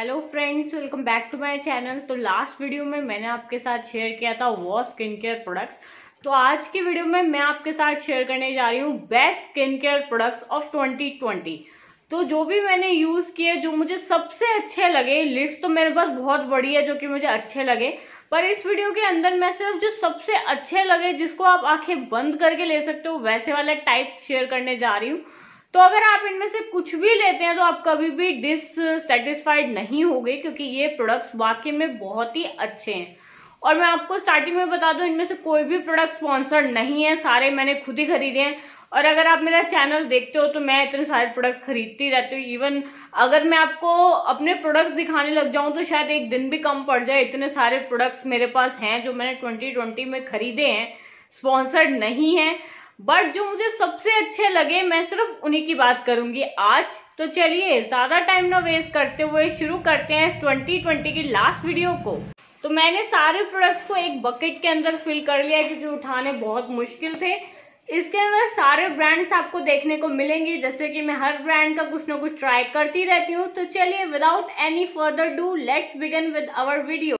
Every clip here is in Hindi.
Hello friends welcome back to my channel तो लास्ट वीडियो में मैंने आपके साथ शेयर किया था वो स्किन केयर प्रोडक्ट्स तो आज की वीडियो में मैं आपके साथ शेयर करने जा रही हूँ best skin care products of 2020 तो जो भी मैंने यूज़ किए, जो मुझे सबसे अच्छे लगे लिस्ट तो मेरे पास बहुत बड़ी है जो कि मुझे अच्छे लगे, पर इस वीडियो के अंदर मैं सिर्फ़ जो सबसे अच्छे लगे, जिसको आप आँखें बंद करके ले सकते हो, वैसे वाले टाइप शेयर करने जा रही हूँ। तो अगर आप इनमें से कुछ भी लेते हैं तो आप कभी भी डिससेटिस्फाइड नहीं होगे, क्योंकि ये प्रोडक्ट्स वाकई में बहुत ही अच्छे हैं। और मैं आपको स्टार्टिंग में बता दूँ, इनमें से कोई भी प्रोडक्ट स्पॉन्सर्ड नहीं है, सारे मैंने खुद ही खरीदे हैं। और अगर आप मेरा चैनल देखते हो तो मैं इतने सारे प्रोडक्ट्स खरीदती रहती हूँ। इवन अगर मैं आपको अपने प्रोडक्ट्स दिखाने लग जाऊँ तो शायद एक दिन भी कम पड़ जाए। इतने सारे प्रोडक्ट्स मेरे पास हैं, जो मैंने 2020 में खरीदे हैं। स्पॉन्सर्ड नहीं है। बट जो मुझे सबसे अच्छे लगे, मैं सिर्फ़ उन्हीं की बात करूँगी आज। तो चलिए, ज़्यादा टाइम ना वेस्ट करते हुए शुरू करते हैं इस 2020 की लास्ट वीडियो को। तो मैंने सारे प्रोडक्ट्स को एक बकेट के अंदर फिल कर लिया क्योंकि उठाने बहुत मुश्किल थे। इसके अंदर सारे ब्रांड्स आपको देखने को मिलेंगे, जैसे कि मैं हर ब्रांड का कुछ ना कुछ ट्राई करती रहती हूँ। तो चलिए without any further ado let's begin with our video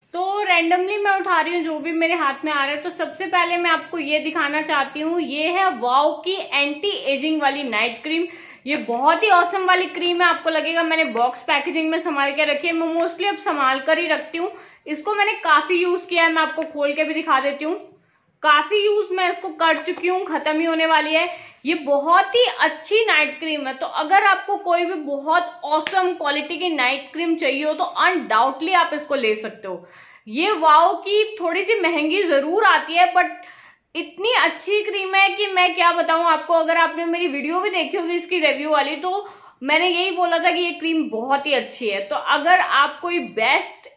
randomly मैं उठा रही हूँ, जो भी मेरे हाथ में आ रहा है तो सबसे पहले मैं आपको ये दिखाना चाहती हूँ, ये है वाओ की एंटी एजिंग वाली नाइट क्रीम ये बहुत ही औसम वाली क्रीम है, आपको लगेगा मैंने बॉक्स पैकेजिंग में संभाल के रखी है, मैं मोस्टली अब संभाल कर ही रखती हूँ। इसको मैंने काफ़ी यूज़ किया है, मैं आपको खोल के भी दिखा देती हूँ। काफ़ी यूज़ मैं इसको कर चुकी हूँ, खत्म ही होने वाली है। ये बहुत ही अच्छी नाइट क्रीम है तो अगर आपको कोई भी बहुत औसम क्वालिटी की नाइट क्रीम चाहिए हो तो अनडाउटली आप इसको ले सकते हो। ये वाओ की थोड़ी सी महँगी ज़रूर आती है बट इतनी अच्छी क्रीम है कि मैं क्या बताऊँ आपको, अगर आपने मेरी वीडियो भी देखी होगी इसकी रिव्यू वाली तो मैंने यही बोला था कि ये क्रीम बहुत ही अच्छी है। तो अगर आप कोई बेस्ट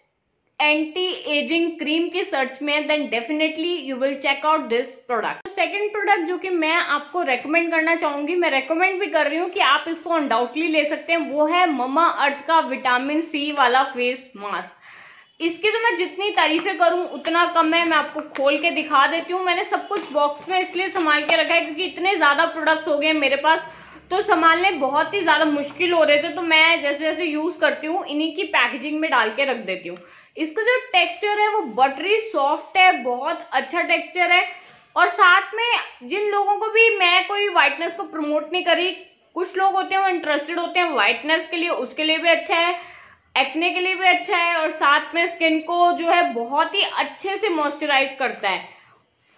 एंटी एजिंग क्रीम की सर्च में then definitely you will check out this product second product जो कि मैं आपको रेकमेंड करना चाहूँगी, मैं रेकमेंड भी कर रही हूँ कि आप इसको अनडाउटली ले सकते हैं, वो है ममा अर्थ का विटामिन सी वाला फेस मास्क इसकी तो मैं जितनी तारीफें करूँ, उतना कम है, मैं आपको खोल के दिखा देती हूँ। मैंने सब कुछ बॉक्स में इसलिए संभाल के रखा है क्योंकि इतने ज़्यादा प्रोडक्ट हो गए मेरे पास। तो संभालने बहुत ही ज़्यादा मुश्किल हो रहे थे तो मैं जैसे जैसे यूज़ करती हूँ, इन्हीं की पैकेजिंग में डाल के रख देती हूँ। इसका जो टेक्सचर है, वो बटरी सॉफ्ट है, बहुत अच्छा टेक्सचर है। और साथ में जिन लोगों को भी मैं कोई व्हाइटनेस को प्रमोट नहीं करी, कुछ लोग होते हैं, वो इंटरेस्टेड होते हैं व्हाइटनेस के लिए, उसके लिए भी अच्छा है। एक्ने के लिए भी अच्छा है और साथ में स्किन को जो है बहुत ही अच्छे से मॉइस्चराइज करता है।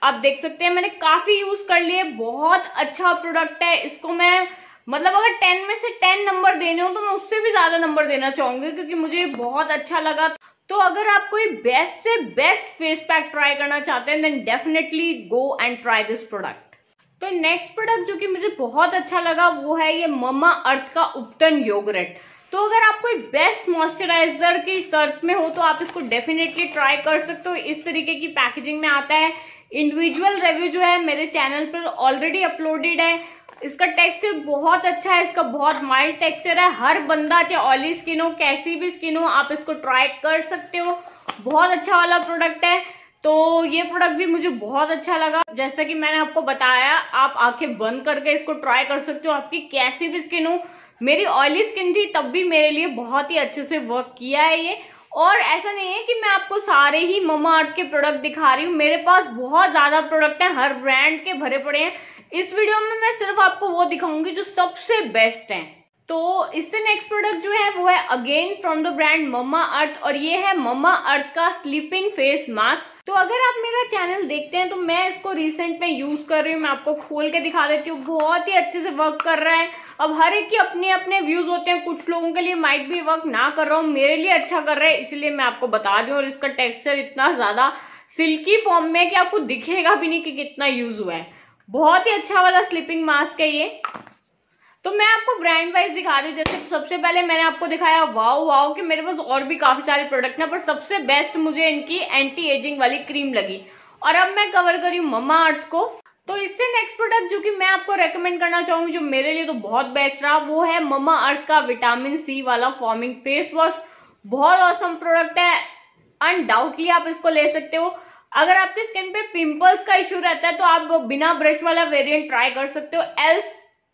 आप देख सकते हैं, मैंने काफ़ी यूज़ कर लिए, बहुत अच्छा प्रोडक्ट है। इसको मैं मतलब अगर टेन में से टेन नंबर देने हो तो मैं उससे भी ज़्यादा नंबर देना चाहूँगी क्योंकि मुझे बहुत अच्छा लगा। तो अगर आप कोई बेस्ट से बेस्ट फेस पैक ट्राई करना चाहते हैं then definitely go and try this product तो नेक्स्ट प्रोडक्ट जो कि मुझे बहुत अच्छा लगा, वो है ये ममा अर्थ का उपटन योगरेट तो अगर आप कोई बेस्ट मॉइस्चराइजर की सर्च में हो तो आप इसको डेफिनेटली ट्राई कर सकते हो। इस तरीके की पैकेजिंग में आता है। इंडिविजुअल रिव्यू जो है, मेरे चैनल पर ऑलरेडी अपलोडेड है। इसका टेक्सचर बहुत अच्छा है, इसका बहुत माइल्ड टेक्सचर है। हर बंदा, चाहे ऑयली स्किन हो, कैसी भी स्किन हो, आप इसको ट्राई कर सकते हो। बहुत अच्छा वाला प्रोडक्ट है। तो ये प्रोडक्ट भी मुझे बहुत अच्छा लगा। जैसा कि मैंने आपको बताया, आप आँखें बंद करके इसको ट्राई कर सकते हो। आपकी कैसी भी स्किन हो मेरी ऑयली स्किन थी, तब भी मेरे लिए बहुत ही अच्छे से वर्क किया है ये। और ऐसा नहीं है कि मैं आपको सारे ही ममा अर्थ के प्रोडक्ट दिखा रही हूँ। मेरे पास बहुत ज़्यादा प्रोडक्ट है, हर ब्रांड के भरे पड़े हैं। इस वीडियो में मैं सिर्फ़ आपको वो दिखाऊँगी जो सबसे बेस्ट है। तो इससे नेक्स्ट प्रोडक्ट जो है, वो है again from the brand Mamaearth और ये है ममा अर्थ का स्लीपिंग फेस मास्क तो अगर आप मेरा चैनल देखते हैं तो मैं इसको रिसेंट में यूज़ कर रही हूँ। मैं आपको खोल के दिखा देती हूँ। बहुत ही अच्छे से वर्क कर रहा है। अब हर एक के अपने अपने व्यूज़ होते हैं। कुछ लोगों के लिए माइट भी वर्क ना कर रहा हूँ। मेरे लिए अच्छा कर रहा है, इसलिए मैं आपको बता रही हूँ। और इसका टेक्सचर इतना ज़्यादा सिल्की फॉर्म में कि आपको दिखेगा भी नहीं कि कितना यूज़ हुआ है। बहुत ही अच्छा वाला स्लीपिंग मास्क है ये। तो मैं आपको ब्रांड वाइज दिखा रही हूँ। जैसे सबसे पहले मैंने आपको दिखाया वाओ वाओ कि मेरे पास और भी काफ़ी सारे प्रोडक्ट हैं, पर सबसे बेस्ट मुझे इनकी एंटी एजिंग वाली क्रीम लगी। और अब मैं कवर करी मम्मा अर्थ को। तो इससे नेक्स्ट प्रोडक्ट जो कि मैं आपको रेकमेंड करना चाहूँगी, जो मेरे लिए तो बहुत बेस्ट रहा, वो है ममा अर्थ का विटामिन सी वाला फॉर्मिंग फेस वॉश बहुत औसम प्रोडक्ट है। अनडाउटली आप इसको ले सकते हो। अगर आपकी स्किन पे पिंपल्स का इश्यू रहता है तो आप बिना ब्रश वाला वेरिएंट ट्राई कर सकते हो। Else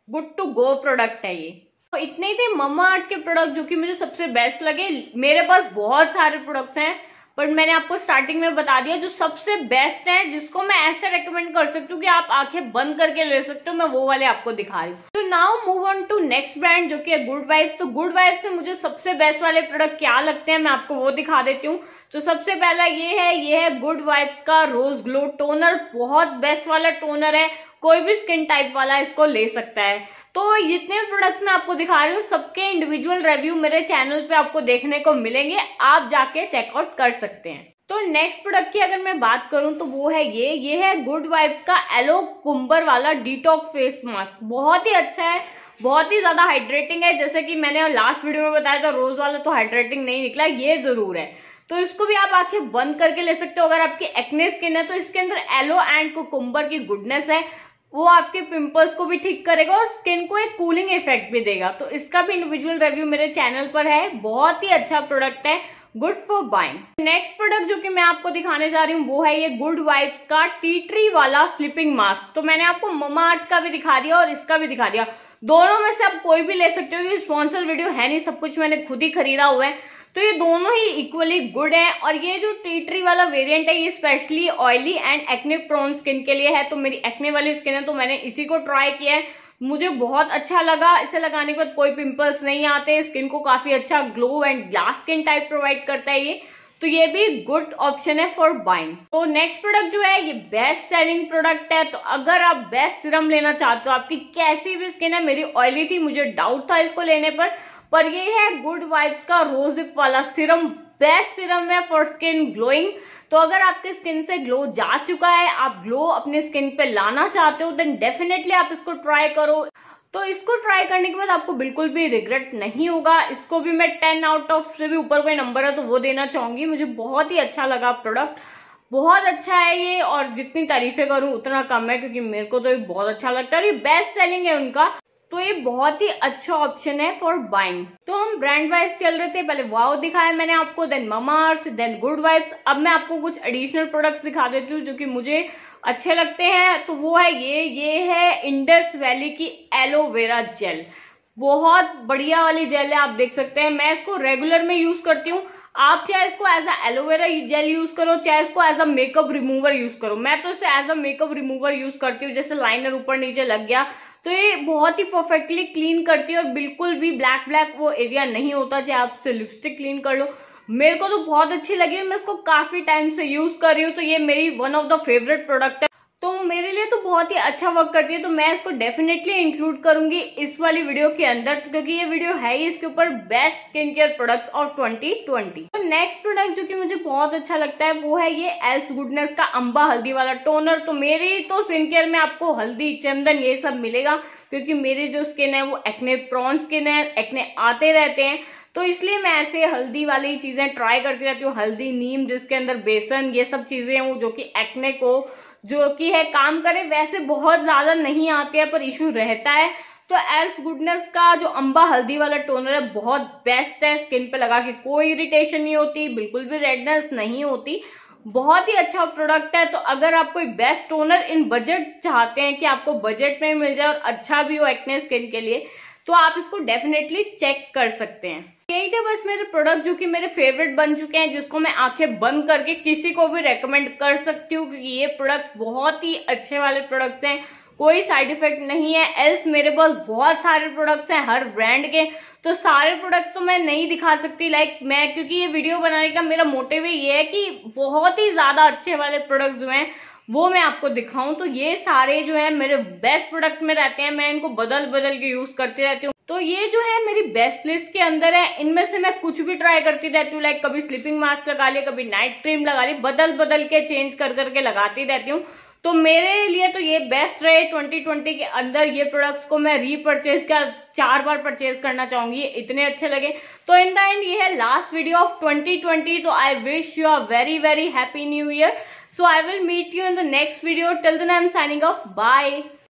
good to go product है ये। तो इतने ही थे मम्मा आर्ट के प्रोडक्ट जो कि मुझे सबसे बेस्ट लगे। मेरे पास बहुत सारे प्रोडक्ट्स हैं। बट मैंने आपको स्टार्टिंग में बता दिया जो सबसे बेस्ट है, जिसको मैं ऐसे रेकमेंड कर सकती हूँ कि आप आँखें बंद करके ले सकते हो, मैं वो वाले आपको दिखा रही हूँ। तो now move on to next brand जो कि है गुड वाइफ तो गुड वाइफ से मुझे सबसे बेस्ट वाले प्रोडक्ट क्या लगते हैं, मैं आपको वो दिखा देती हूँ। तो सबसे पहला ये है ये है गुड वाइब्स का रोज ग्लो टोनर बहुत बेस्ट वाला टोनर है, कोई भी स्किन टाइप वाला इसको ले सकता है। तो जितने प्रोडक्ट्स मैं आपको दिखा रही हूँ, सबके इंडिविजुअल रिव्यू मेरे चैनल पे आपको देखने को मिलेंगे। आप जाके चेकआउट कर सकते हैं। तो नेक्स्ट प्रोडक्ट की अगर मैं बात करूँ तो वो है ये। ये है गुड वाइब्स का एलो कुंबर वाला डिटॉक फेस मास्क बहुत ही अच्छा है, बहुत ही ज़्यादा हाइड्रेटिंग है। जैसे कि मैंने लास्ट वीडियो में बताया था रोज वाला तो हाइड्रेटिंग नहीं निकला, ये ज़रूर है। तो इसको भी आप आँखें बंद करके ले सकते हो। अगर आपकी एक्ने स्किन है तो इसके अंदर एलो एंड कुकुम्बर की गुडनेस है। वो आपके पिंपल्स को भी ठीक करेगा और स्किन को एक कूलिंग इफ़ेक्ट भी देगा। तो इसका भी इंडिविजुअल रिव्यू मेरे चैनल पर है। बहुत ही अच्छा प्रोडक्ट है। Good for buying next product जो कि मैं आपको दिखाने जा रही हूँ, वो है ये गुड वाइब्स का टी ट्री वाला स्लीपिंग मास्क तो मैंने आपको ममा अर्थ का भी दिखा दिया और इसका भी दिखा दिया। दोनों में से आप कोई भी ले सकते हो स्पॉन्सर वीडियो है नहीं, सब कुछ मैंने खुद ही खरीदा हुआ है। तो ये दोनों ही इक्वली गुड है और ये जो टी ट्री वाला वेरिएंट है, ये specially oily and acne prone skin के लिए है। तो मेरी एक्ने वाली स्किन है तो मैंने इसी को ट्राई किया है। मुझे बहुत अच्छा लगा। इसे लगाने के बाद कोई पिंपल्स नहीं आते स्किन को काफ़ी अच्छा glow and glass skin type provide करता है ये। तो ये भी गुड ऑप्शन है फॉर बाइंग तो नेक्स्ट प्रोडक्ट जो है, ये बेस्ट सेलिंग प्रोडक्ट है। तो अगर आप बेस्ट सिरम लेना चाहते हो, आपकी कैसी भी स्किन है, मेरी ऑयली थी, मुझे डाउट था इसको लेने पर। पर ये है गुड वाइब्स का रोजिप वाला सिरम, बेस्ट सिरम है फॉर स्किन ग्लोइंग तो अगर आपके स्किन से ग्लो जा चुका है, आप ग्लो अपने स्किन पे लाना चाहते हो देन डेफिनेटली आप इसको ट्राई करो। तो इसको ट्राई करने के बाद आपको बिल्कुल भी रिग्रेट नहीं होगा। इसको भी मैं टेन आउट ऑफ़ से भी ऊपर कोई नंबर है तो वो देना चाहूँगी। मुझे बहुत ही अच्छा लगा प्रोडक्ट बहुत अच्छा है ये और जितनी तारीफें करूँ उतना कम है, क्योंकि मेरे को तो ये बहुत अच्छा लगता है और ये बेस्ट सेलिंग है उनका। तो ये बहुत ही अच्छा ऑप्शन है फॉर बाइंग तो हम ब्रांड वाइज चल रहे थे, पहले वाओ दिखाया मैंने आपको then Mamaearth's then good vibes अब मैं आपको कुछ एडिशनल प्रोडक्ट्स दिखा देती हूँ जो कि मुझे अच्छे लगते हैं। तो वो है ये ये है इंडस वैली की एलोवेरा जेल बहुत बढ़िया वाली जेल है, आप देख सकते हैं। मैं इसको रेगुलर में यूज़ करती हूँ। आप चाहे इसको as a aloe vera gel use करो, चाहे इसको as a makeup remover use करो। मैं तो इसे as a makeup remover use करती हूँ, जैसे लाइनर ऊपर नीचे लग गया। तो ये बहुत ही परफेक्टली क्लीन करती है और बिल्कुल भी ब्लैक ब्लैक वो एरिया नहीं होता चाहे आप से लिपस्टिक क्लीन कर लो। मेरे को तो बहुत अच्छी लगी मैं इसको काफ़ी टाइम से यूज़ कर रही हूँ तो ये मेरी one of the favourite product है। मेरे लिए तो बहुत ही अच्छा वर्क करती है तो मैं इसको डेफिनेटली इंक्लूड करूँगी इस वाली वीडियो के अंदर, क्योंकि ये वीडियो है ही इसके ऊपर best skin care products of 2020 तो नेक्स्ट प्रोडक्ट जो कि मुझे बहुत अच्छा लगता है, वो है ये एल्फ गुडनेस का अंबा हल्दी वाला टोनर तो मेरी तो स्किन केयर में आपको हल्दी, चंदन ये सब मिलेगा, क्योंकि मेरी जो स्किन है वो एक्ने प्रॉन स्किन है एक्ने आते रहते हैं। तो इसलिए मैं ऐसे हल्दी वाली चीज़ें ट्राई करती रहती हूँ, हल्दी, नीम जिसके अंदर बेसन ये सब चीज़ें हैं जो कि एक्ने को जो कि है, काम करे, वैसे बहुत ज़्यादा नहीं आते हैं, पर इशू रहता है। तो एल्फ गुडनेस का जो अंबा हल्दी वाला टोनर है, बहुत बेस्ट है स्किन पे लगा के कोई इरिटेशन नहीं होती, बिल्कुल भी रेडनेस नहीं होती। बहुत ही अच्छा प्रोडक्ट है तो अगर आप कोई बेस्ट टोनर इन बजट चाहते हैं कि आपको बजट में मिल जाए और अच्छा भी हो एक्ने स्किन के लिए तो आप इसको डेफिनेटली चेक कर सकते हैं। यही थे बस मेरे प्रोडक्ट जो कि मेरे फेवरेट बन चुके हैं, जिसको मैं आँखें बंद करके किसी को भी रेकमेंड कर सकती हूँ, क्योंकि ये प्रोडक्ट्स बहुत ही अच्छे वाले प्रोडक्ट्स हैं। कोई साइड इफ़ेक्ट नहीं है। एल्स मेरे पास बहुत सारे प्रोडक्ट्स हैं हर ब्रांड के। तो सारे प्रोडक्ट्स तो मैं नहीं दिखा सकती लाइक मैं, क्योंकि ये वीडियो बनाने का मेरा मोटिव ये है कि बहुत ही ज़्यादा अच्छे वाले प्रोडक्ट्स जो हैं वो मैं आपको दिखाऊँ तो ये सारे जो है मेरे बेस्ट प्रोडक्ट में रहते हैं। मैं इनको बदल बदल के यूज़ करती रहती हूँ। तो ये जो है मेरी बेस्ट लिस्ट के अंदर है। इनमें से मैं कुछ भी ट्राई करती रहती हूँ। लाइक कभी स्लीपिंग मास्क लगा लिया कभी नाइट क्रीम लगा ली बदल बदल के चेंज कर करके लगाती रहती हूँ। तो मेरे लिए तो ये बेस्ट रहे 2020 के अंदर ये प्रोडक्ट्स को मैं रीपरचेज का चार बार परचेज करना चाहूँगी। इतने अच्छे लगे। तो इन द एंड ये है लास्ट वीडियो ऑफ़ 2020 तो I wish you are very very happy new year So I will meet you in the next video. Till then I am signing off. Bye.